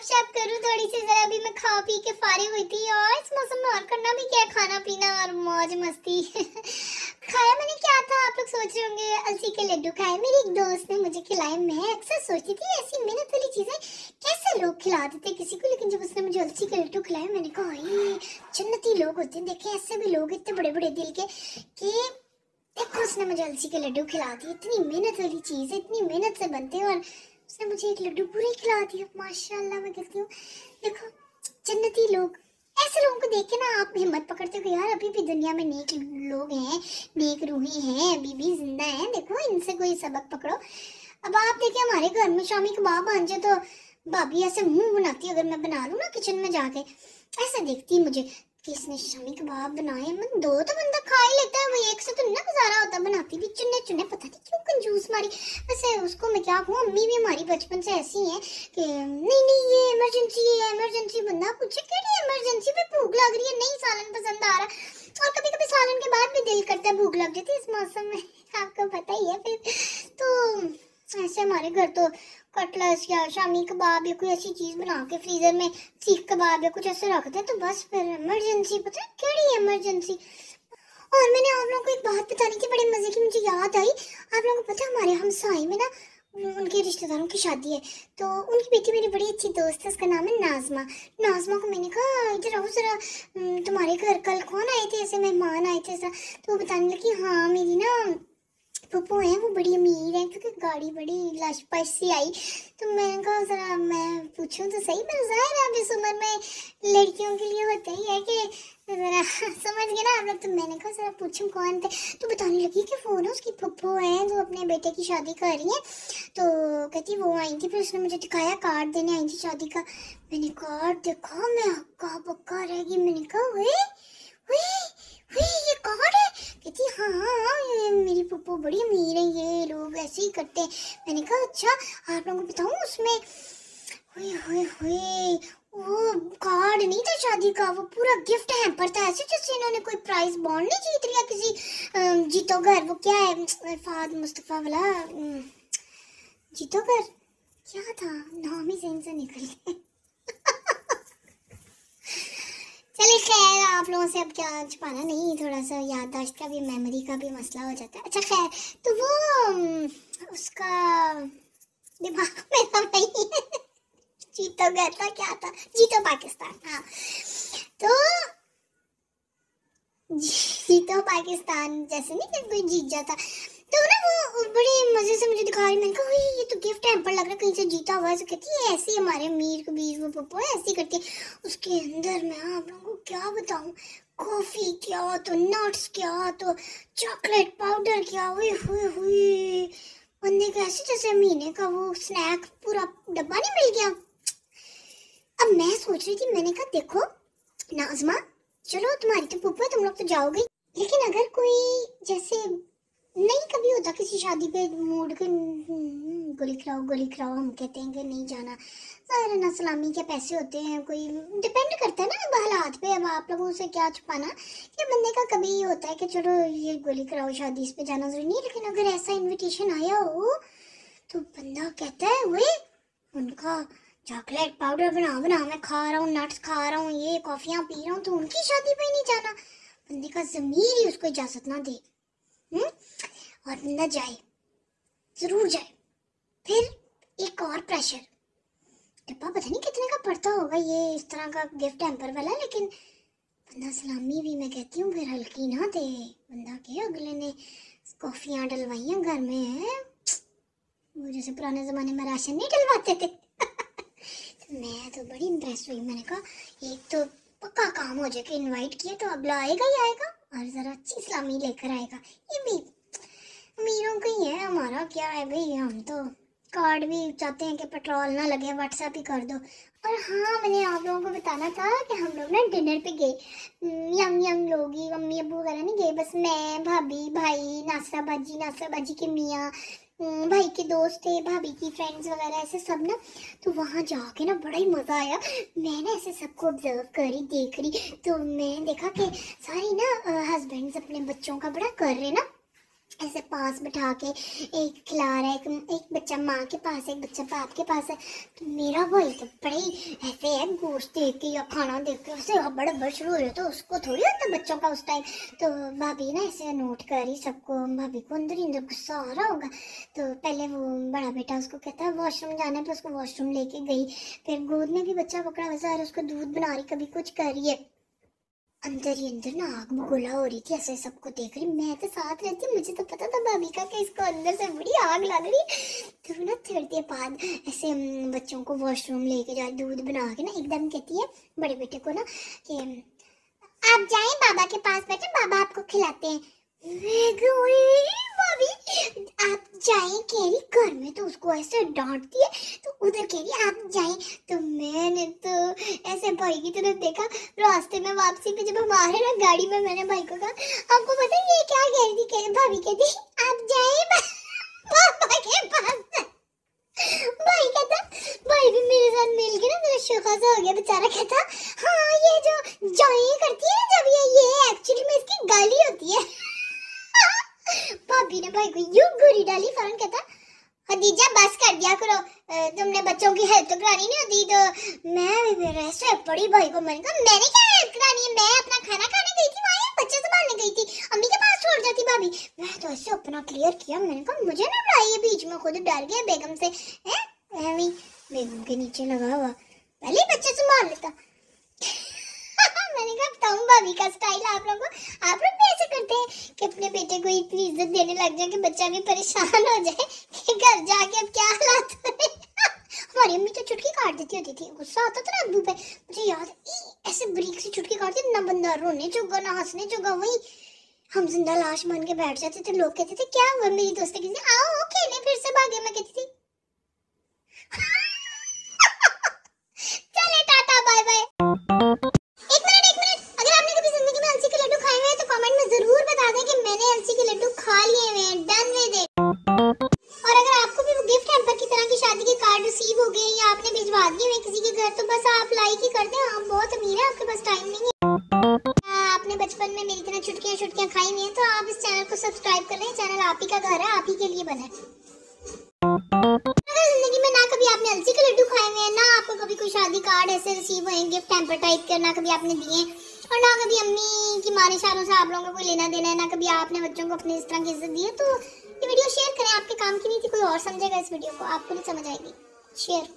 गपशप करूँ थोड़ी सी, जरा भी मैं खा पी के फारिग हुई थी। और इस मौसम में और करना भी क्या खाना पीना और मौज मस्ती। खाया मैंने क्या था? आप लोग सोच रहे होंगे, अलसी के लड्डू खाए। मेरी एक दोस्त ने मुझे खिलाए। मैं अक्सर सोचती थी, ऐसी मेहनत वाली चीज़ें कैसे लोग खिला देते किसी को? लेकिन जब उसने मुझे अलसी के लड्डू खिलाए, मैंने कहा जन्नती लोग होते हैं। देखे, ऐसे भी लोग इतने बड़े बड़े दिल के कि देखो, उसने मुझे अलसी के लड्डू खिला दिए। इतनी मेहनत वाली चीज़ है इतनी मेहनत से बनते हैं और उसने मुझे एक लड्डू पूरे खिला दिया। माशाल्लाह, मैं कहती हूँ। देखो, जन्नती लोग। ऐसे लोगों को देख के ना आप हिम्मत पकड़ते हो यार, अभी भी दुनिया में नेक लोग हैं, नेक रूही हैं, अभी भी ज़िंदा हैं। देखो, इनसे कोई सबक पकड़ो। अब आप देखिए, हमारे घर में शामी कबाब बन जाए तो भाभी ऐसे मुँह बनाती है, अगर मैं बना लूँ ना किचन में जाके। ऐसे देखती मुझे कि इसने शामी कबाब बनाए मैं दो तो बंदा खा ही लेता है वो एक से तो ना बनाती भी चुने चुने पता नहीं क्यों कंजूस मारी। वैसे उसको मैं क्या कहूँ, अम्मी भी हमारी बचपन से ऐसी हैं कि, नहीं नहीं, ये इमरजेंसी है इमरजेंसी बंदा पूछे, केड़ी इमरजेंसी पे भूख लग रही है, नहीं, सालन पसंद आ रहा और कभी कभी सालन के बाद भी दिल करता है, भूख लग जाती है इस मौसम में। आपको पता ही है फिर। तो ऐसे हमारे घर तो कटलस या शामी कबाब या कोई ऐसी चीज़ बना के फ्रीजर में सीख कबाब या कुछ ऐसे रख दे तो बस फिर इमरजेंसी पता है केड़ी इमरजेंसी और मैंने आप लोगों को एक बात बतानी थी, बड़े मज़े की मुझे याद आई। आप लोगों को पता हमारे हमसाई में ना उनके रिश्तेदारों की शादी है। तो उनकी बेटी मेरी बड़ी अच्छी दोस्त है, उसका नाम है नाजमा। नाजमा को मैंने कहा, इधर आओ जरा तुम्हारे घर कल कौन आए थे? ऐसे मेहमान आए थे, ऐसा। तो वो बताने लगी हाँ मेरी ना पप्पू है, वो बड़ी अमीर है, क्योंकि गाड़ी बड़ी लश पश सी आई। तो मैंने कहा, ज़रा मैं पूछूँ तो सही पर ज़ाहिर है अब इस उम्र में लड़कियों के लिए होता ही है कि ज़रा समझ गए ना आप लोग तो मैंने कहा ज़रा पूछूँ कौन थे। तो बताने लगी कि वो ना उसकी पप्पू है जो अपने बेटे की शादी कर रही है। तो कहती वो आई थी, फिर उसने मुझे दिखाया कार्ड देने आई थी शादी का। मैंने कार्ड देखा मैं हक्का पक्का रह गई। मैंने कहा वे वे वे ये कार्ड है? कहती हाँ हाँ मेरी पप्पू बड़ी अमीर है, ये लोग ऐसे ही करते हैं। मैंने कहा अच्छा आप लोगों को बताऊँ उसमें? हुए हुए हुए वो कार्ड नहीं था शादी का, वो पूरा गिफ्ट हैम्पर था, ऐसे जैसे इन्होंने कोई प्राइस बॉन्ड नहीं जीत लिया किसी जीतो घर, वो क्या है फाद मुस्तफ़ा वाला जीतो घर? क्या था? नाम ही सही से निकल गया। चलिए खैर, आप लोगों से अब क्या छुपाना नहीं, थोड़ा सा याददाश्त का भी मेमोरी का भी मसला हो जाता है। अच्छा खैर तो वो उसका दिमाग में तो नहीं है। जीतो गया था क्या था? जीतो पाकिस्तान हाँ। तो जीतो पाकिस्तान जैसे नहीं कि कोई जीत जाता। तो ना वो बड़े मज़े से मुझे दिखा रही मैंने कहा ये तो गिफ्ट हैम्पर लग रहा है कहीं से जीता हुआ है। तो कहती है, ऐसी हमारे अमीर कबीर, वो पप्पो ऐसी करती है। उसके अंदर मैं आप लोगों को क्या बताऊँ? कॉफ़ी क्या तो नट्स क्या तो चॉकलेट पाउडर क्या हुए हुए हुए। बंदे को ऐसे जैसे महीने का वो स्नैक पूरा डब्बा नहीं मिल गया? अब मैं सोच रही थी, मैंने कहा, देखो, नाजमा, चलो तुम्हारी तो पुप्पो तुम लोग तो जाओगे। लेकिन अगर कोई जैसे नहीं कभी होता किसी शादी पे मूड के गोली खिलाओ गोली खिलाओ, हम कहते हैं कि नहीं जाना। ज़ाहिर ना सलामी के पैसे होते हैं, कोई डिपेंड करता है ना हालात पे, अब आप लोगों से क्या छुपाना। कि बंदे का कभी ये होता है कि चलो ये गोली खिलाओ, शादी इस पे जाना ज़रूरी नहीं लेकिन अगर ऐसा इन्विटेशन आया हो तो बंदा कहता है वे उनका चॉकलेट पाउडर बना बना, मैं खा रहा हूँ नट्स खा रहा हूँ, ये कॉफ़ियाँ पी रहा हूँ तो उनकी शादी पे नहीं जाना। बंदे का ज़मीर ही उसको इजाज़त ना दे हुँ? और बंदा जाए, ज़रूर जाए। फिर एक और प्रेशर डब्बा पता नहीं कितने का पड़ता होगा, ये इस तरह का गिफ्ट हैम्पर वाला, लेकिन बंदा सलामी भी, मैं कहती हूँ, फिर हल्की ना दे। बंदा के अगले ने कॉफियाँ डलवाई घर में, है? वो जैसे पुराने ज़माने में राशन नहीं डलवाते थे। मैं तो बड़ी इम्प्रेस हुई। मैंने कहा एक तो पक्का काम हो जाए कि इनवाइट किया तो अगला आएगा ही आएगा और ज़रा अच्छी सलामी लेकर आएगा। ये भी अमीरों का ही है, हमारा क्या है भाई? हम तो कार्ड भी चाहते हैं कि पेट्रोल ना लगे व्हाट्सएप ही कर दो। और हाँ मैंने आप लोगों को बताना था कि हम लोग ना डिनर पे गए। यंग यंग लोग ही मम्मी अबू वगैरह नहीं गए, बस मैं, भाभी, भाई नासरा बाजी नासरा बाजी के मियाँ भाई के दोस्त थे, भाभी की फ्रेंड्स वगैरह, ऐसे सब ना। तो वहाँ जाके ना बड़ा ही मज़ा आया। मैंने ऐसे सबको ऑब्ज़र्व करी, देख रही तो मैं देखा कि सारी ना हस्बैंड्स अपने बच्चों का बड़ा कर रहे ना। ऐसे पास बैठा के एक खिला रहा है एक, एक बच्चा माँ के पास है एक बच्चा बाप के पास है। तो मेरा भाई तो बड़े ऐसे है गोश्त देख के या खाना देख के ऐसे हबड़ हबड़ शुरू हो रहे तो उसको थोड़ी होता बच्चों का उस टाइम तो भाभी ना ऐसे नोट कर सबको भाभी को अंदर ही अंदर गुस्सा आ रहा होगा। तो पहले वो बड़ा बेटा उसको कहता है वॉशरूम जाना है। तो उसको वॉशरूम लेके गई। फिर गोद में भी बच्चा पकड़ा है उसको दूध बना रही कभी कुछ कर रही है। अंदर ही अंदर ना आग में गोला हो रही थी ऐसे सबको देख रही मैं तो साथ रहती मुझे तो पता था भाभी का कि इसको अंदर से बड़ी आग लग रही तो ना थोड़ी देर बाद ऐसे बच्चों को वॉशरूम लेके जा दूध बना के ना एकदम कहती है बड़े बेटे को ना कि आप जाए बाबा के पास बैठे बाबा आपको खिलाते हैं। मैं कहा, "ओए, भाभी आप जाएँ कह घर में तो उसको ऐसे डांटती है तो उधर कह आप जाएँ। तो मैंने तो ऐसे भाई की तरफ़ देखा, रास्ते में वापसी पे जब हम आ रहे ना, गाड़ी में मैंने भाई को कहा, आपको पता ये क्या कह रही थी? भाभी कहती आप जाए पापा के पास भाई कहता, भाई भी मेरे साथ मिल के ना, मेरा शोखा हो गया, बेचारा कहता हाँ ये जो जॉई करती है ना, जब ये ये एक्चुअली में इसकी गाली होती है। भाभी ने भाई को यूँ गोरी डाली, फ़ौरन कहता खदीजा बस कर दिया करो। तुमने बच्चों की हेल्प तो करानी नहीं होती तो मैं फिर ऐसे पड़ी भाई को मैंने कहा, मैंने क्या हेल्प करानी है? मैं अपना खाना खाने गई थी, वहाँ बच्चे संभालने गई थी। अम्मी के पास छोड़ जाती भाभी। मैं तो ऐसे अपना क्लियर किया, मैंने कहा, मुझे ना बुलाइए बीच में खुद डर गया बेगम से, हैं? बेगम के नीचे लगा हुआ, पहले बच्चे संभाल लेता। मैंने कहा बताऊँ भाभी का स्टाइल आप लोगों को आप लोग भी ऐसे करते हैं कि अपने बेटे को इतनी इज़्ज़त देने लग जाए कि बच्चा भी परेशान हो जाए कि घर जाके अब क्या हालात हो? हैं। हमारी अम्मी तो चुटकी काट देती होती थी। गुस्सा आता था ना अब्बू पे। मुझे याद है ऐसे बरीक से चुटकी काटती ना बंदा रोने चुगा ना हंसने चुगा वही हम ज़िंदा लाश मान के बैठ जाते थे। लोग कहते थे, क्या हुआ मेरी दोस्त कहती आओ खेलने फिर से भागे, मैं कहती थी। घर तो बस आप लाइक ही कर दें आप बहुत अमीर हैं, आपके पास टाइम नहीं है। आपने बचपन में मेरी तरह चुटकियाँ चुटकियाँ खाई हुई हैं तो आप इस चैनल को सब्सक्राइब कर लें। चैनल आप ही का घर है, आप ही के लिए बना है। में के हैं शादी कार्ड ऐसे रिसीव हुए गिफ्ट हैम्पर टाइप कर ना कभी आपने दिए और ना कभी अम्मी की मारे इशारों से आप लोगों को कोई लेना देना है, ना कभी आपने बच्चों को अपने इस तरह की इज़्ज़त दी है तो ये वीडियो शेयर करें। आपके काम की नहीं थी कोई और समझेगा इस वीडियो को, आपको नहीं समझ आएगी। शेयर